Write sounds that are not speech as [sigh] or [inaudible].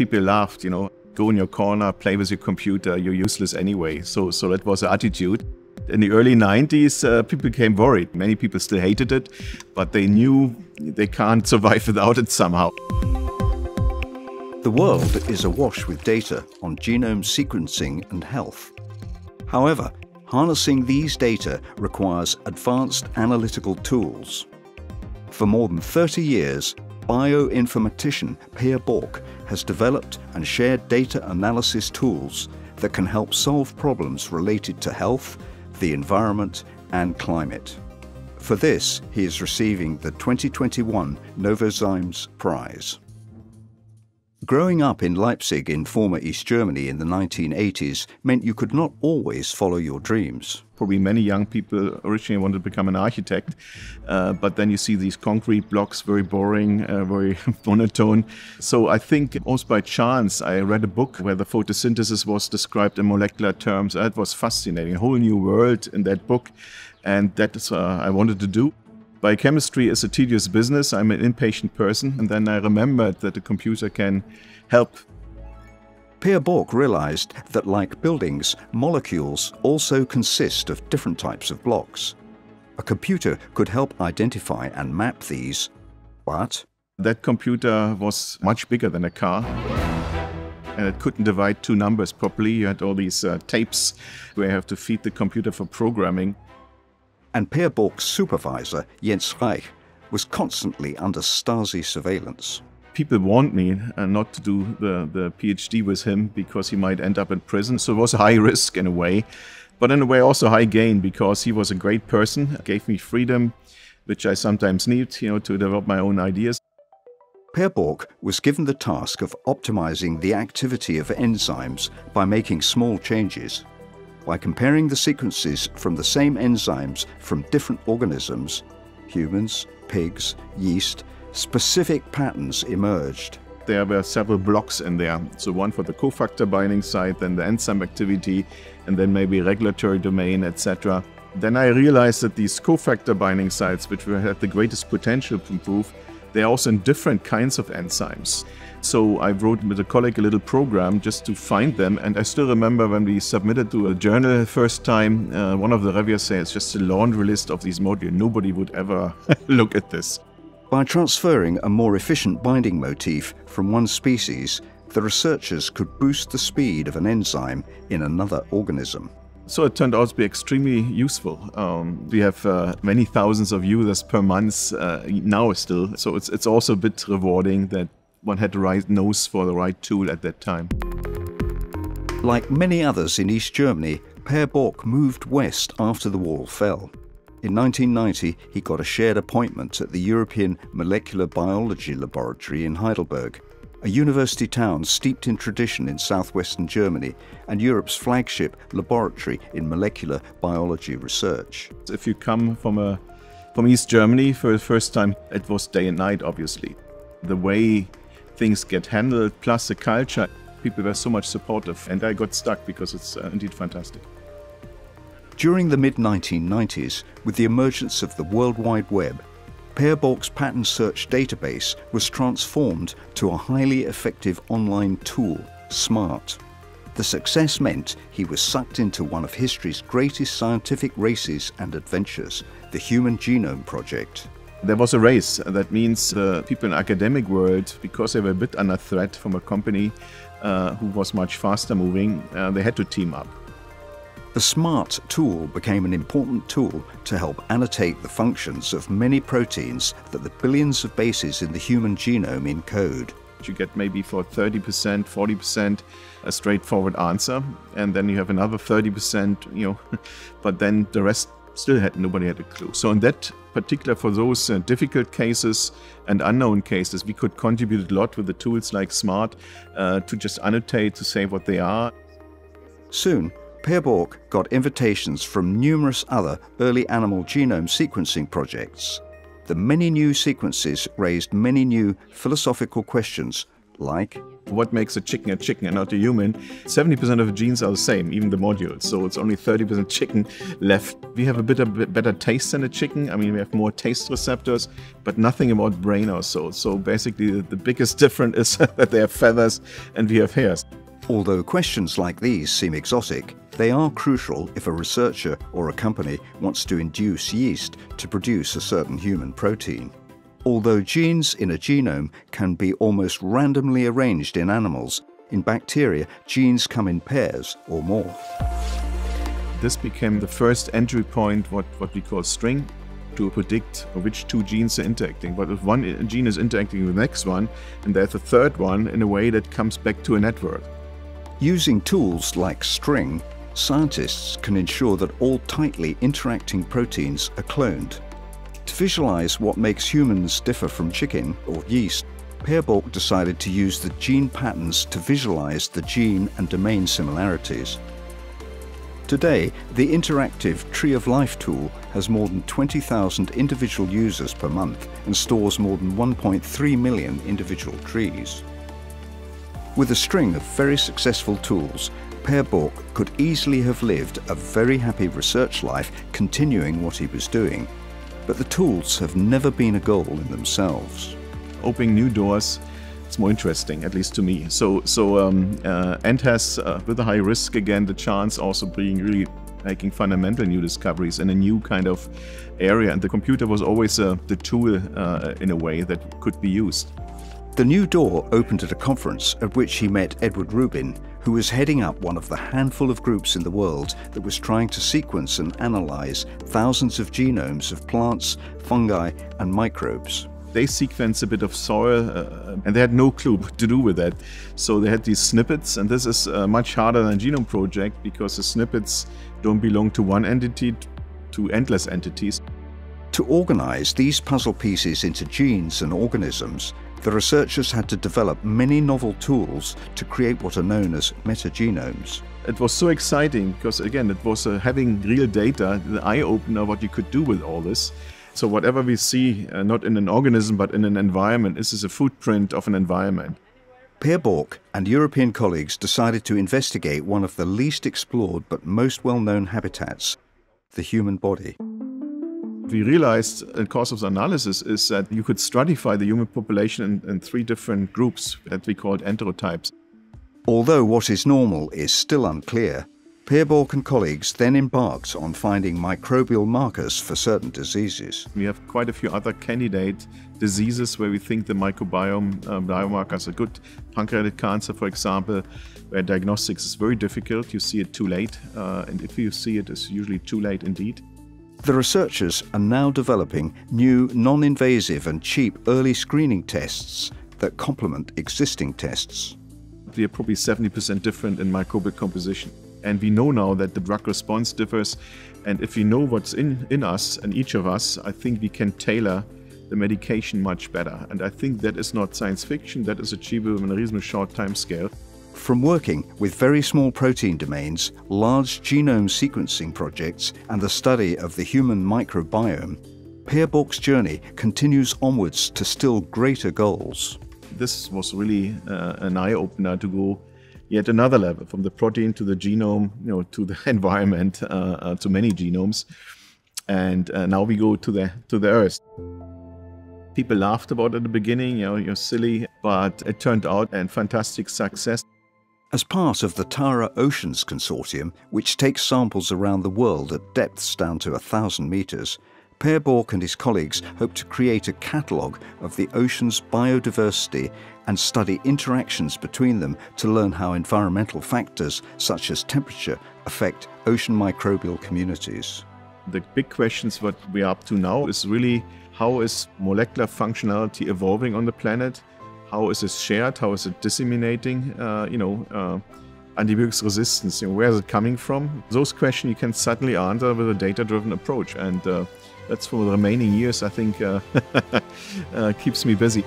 people laughed, you know, go in your corner, play with your computer, you're useless anyway. So, so that was the attitude. In the early 90s, uh, people became worried. Many people still hated it, but they knew they can't [laughs] survive without it somehow. The world is awash with data on genome sequencing and health. However, harnessing these data requires advanced analytical tools. For more than 30 years, bioinformatician Peer Bork has developed and shared data analysis tools that can help solve problems related to health, the environment and climate. For this, he is receiving the 2021 Novozymes Prize. Growing up in Leipzig in former East Germany in the 1980s meant you could not always follow your dreams. Probably many young people originally wanted to become an architect, uh, but then you see these concrete blocks, very boring, uh, very [laughs] monotone. So I think almost by chance I read a book where the photosynthesis was described in molecular terms. That was fascinating, a whole new world in that book, and that's what I wanted to do. Biochemistry is a tedious business. I'm an impatient person. And then I remembered that a computer can help. Peer Bork realized that, like buildings, molecules also consist of different types of blocks. A computer could help identify and map these, but. That computer was much bigger than a car and it couldn't divide two numbers properly. You had all these uh, tapes where you have to feed the computer for programming and Peer Bork's supervisor, Jens Reich, was constantly under Stasi surveillance. People warned me uh, not to do the, the PhD with him because he might end up in prison. So it was high risk in a way, but in a way also high gain because he was a great person, gave me freedom, which I sometimes need, you know, to develop my own ideas. Peer Bork was given the task of optimizing the activity of enzymes by making small changes by comparing the sequences from the same enzymes from different organisms, humans, pigs, yeast, specific patterns emerged. There were several blocks in there. So one for the cofactor binding site, then the enzyme activity, and then maybe regulatory domain, etc. Then I realized that these cofactor binding sites, which had the greatest potential to improve, they're also in different kinds of enzymes. So I wrote with a colleague a little program just to find them. And I still remember when we submitted to a journal first time, uh, one of the reviewers said it's just a laundry list of these modules. Nobody would ever [laughs] look at this. By transferring a more efficient binding motif from one species, the researchers could boost the speed of an enzyme in another organism. So it turned out to be extremely useful. Um, we have uh, many thousands of users per month uh, now still. So it's, it's also a bit rewarding that one had the right nose for the right tool at that time. Like many others in East Germany, Peer Bork moved west after the wall fell. In 1990, he got a shared appointment at the European Molecular Biology Laboratory in Heidelberg, a university town steeped in tradition in southwestern Germany and Europe's flagship laboratory in molecular biology research. If you come from, a, from East Germany for the first time, it was day and night, obviously. The way things get handled, plus the culture. People were so much supportive, and I got stuck because it's uh, indeed fantastic. During the mid 1990s, with the emergence of the World Wide Web, Peer Bork's pattern search database was transformed to a highly effective online tool, SMART. The success meant he was sucked into one of history's greatest scientific races and adventures, the Human Genome Project. There was a race. That means the people in the academic world, because they were a bit under threat from a company uh, who was much faster moving, uh, they had to team up. The SMART tool became an important tool to help annotate the functions of many proteins that the billions of bases in the human genome encode. You get maybe for 30%, 40% a straightforward answer, and then you have another 30%, you know, [laughs] but then the rest still had nobody had a clue. So in that particular for those uh, difficult cases and unknown cases, we could contribute a lot with the tools like SMART uh, to just annotate to say what they are. Soon, Peer Bork got invitations from numerous other early animal genome sequencing projects. The many new sequences raised many new philosophical questions, like what makes a chicken a chicken and not a human. 70% of the genes are the same, even the modules. So it's only 30% chicken left. We have a bit, of, better taste than a chicken. I mean, we have more taste receptors, but nothing about brain or so. So basically, the biggest [laughs] difference is [laughs] that they have feathers and we have hairs. Although questions like these seem exotic, they are crucial if a researcher or a company wants to induce yeast to produce a certain human protein. Although genes in a genome can be almost randomly arranged in animals, in bacteria, genes come in pairs or more. This became the first entry point, what, what we call STRING, to predict which two genes are interacting. But if one gene is interacting with the next one, and there's a third one in a way that comes back to a network. Using tools like STRING, scientists can ensure that all tightly interacting proteins are cloned. To visualize what makes humans differ from chicken or yeast, Peer Bork decided to use the gene patterns to visualize the gene and domain similarities. Today, the interactive Tree of Life tool has more than 20,000 individual users per month and stores more than 1.3 million individual trees. With a string of very successful tools, Peer Bork could easily have lived a very happy research life continuing what he was doing. But the tools have never been a goal in themselves. Opening new doors, it's more interesting, at least to me. So, so um, uh, and has, uh, with a high risk again, the chance also being really making fundamental new discoveries in a new kind of area. And the computer was always uh, the tool uh, in a way that could be used. The new door opened at a conference at which he met Edward Rubin, who was heading up one of the handful of groups in the world that was trying to sequence and analyze thousands of genomes of plants, fungi, and microbes. They sequenced a bit of soil uh, and they had no clue what to do with that. So they had these snippets, and this is uh, much harder than a genome project because the snippets don't belong to one entity, to endless entities. To organize these puzzle pieces into genes and organisms, the researchers had to develop many novel tools to create what are known as metagenomes. It was so exciting because, again, it was uh, having real data, the eye opener, what you could do with all this. So, whatever we see, uh, not in an organism but in an environment, this is a footprint of an environment. Peer Bork and European colleagues decided to investigate one of the least explored but most well known habitats the human body we realized in course of the analysis is that you could stratify the human population in, in three different groups that we called enterotypes. Although what is normal is still unclear, Peer Bork and colleagues then embarked on finding microbial markers for certain diseases. We have quite a few other candidate diseases where we think the microbiome uh, biomarkers are good. Pancreatic cancer, for example, where diagnostics is very difficult. You see it too late, uh, and if you see it, it's usually too late indeed. The researchers are now developing new non invasive and cheap early screening tests that complement existing tests. We are probably 70% different in microbial composition. And we know now that the drug response differs. And if we know what's in, in us and each of us, I think we can tailor the medication much better. And I think that is not science fiction, that is achievable in a reasonably short time scale. From working with very small protein domains, large genome sequencing projects, and the study of the human microbiome, Peer Bork's journey continues onwards to still greater goals. This was really uh, an eye opener to go yet another level from the protein to the genome, you know, to the [laughs] environment, uh, uh, to many genomes, and uh, now we go to the to the Earth. People laughed about at the beginning, you know, you're silly, but it turned out a fantastic success. As part of the Tara Oceans Consortium, which takes samples around the world at depths down to 1,000 metres, Peer Bork and his colleagues hope to create a catalogue of the ocean's biodiversity and study interactions between them to learn how environmental factors such as temperature affect ocean microbial communities. The big questions what we are up to now is really how is molecular functionality evolving on the planet? How is it shared? How is it disseminating? Uh, you know, uh, antibiotics resistance. You know, where is it coming from? Those questions you can certainly answer with a data-driven approach, and uh, that's for the remaining years. I think uh, [laughs] uh, keeps me busy.